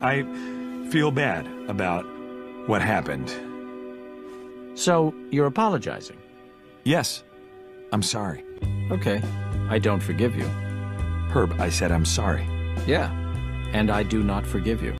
I feel bad about what happened. So, you're apologizing? Yes, I'm sorry. Okay. I don't forgive you. Herb, I said I'm sorry. Yeah. And I do not forgive you.